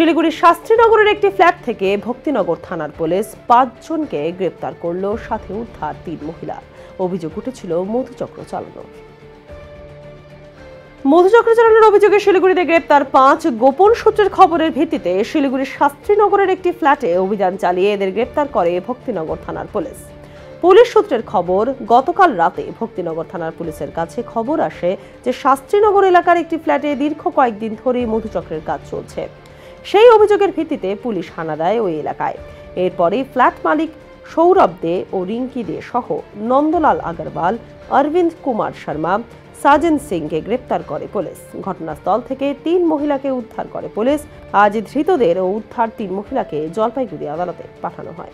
শিলিগুড়ির শাস্ত্রীনগরের একটি ফ্ল্যাট থেকে ভক্তিনগর থানার পুলিশ পাঁচজনকে গ্রেপ্তার করল, সাথে উদ্ধার তিন মহিলা। অভিযোগ উঠেছিল মধুচক্র চালানোর। মধুচক্র চালানোর অভিযোগে শিলিগুড়িতে গ্রেপ্তার পাঁচ গোপন সূত্রের খবরের ভিত্তিতে শিলিগুড়ির শাস্ত্রীনগরের একটি ফ্ল্যাটে অভিযান চালিয়ে এদের গ্রেপ্তার করে ভক্তিনগর থানার পুলিশ। পুলিশ সূত্রের খবর, গতকাল রাতে ভক্তিনগর থানার পুলিশের কাছে খবর আসে যে শাস্ত্রীনগর এলাকার একটি ফ্ল্যাটে দীর্ঘ কয়েকদিন ধরেই মধুচক্রের কাজ চলছে। সেই অভিযোগের ভিত্তিতে পুলিশ হানা দেয় ওই এলাকায়। এরপরেই ফ্ল্যাট মালিক সৌরভ দে ও রিঙ্কি দে সহ নন্দলাল আগরওয়াল, অরবিন্দ কুমার শর্মা, সাজেন সিংকে গ্রেপ্তার করে পুলিশ। ঘটনাস্থল থেকে তিন মহিলাকে উদ্ধার করে পুলিশ। আজ ধৃতদের ও উদ্ধার তিন মহিলাকে জলপাইগুড়ি আদালতে পাঠানো হয়।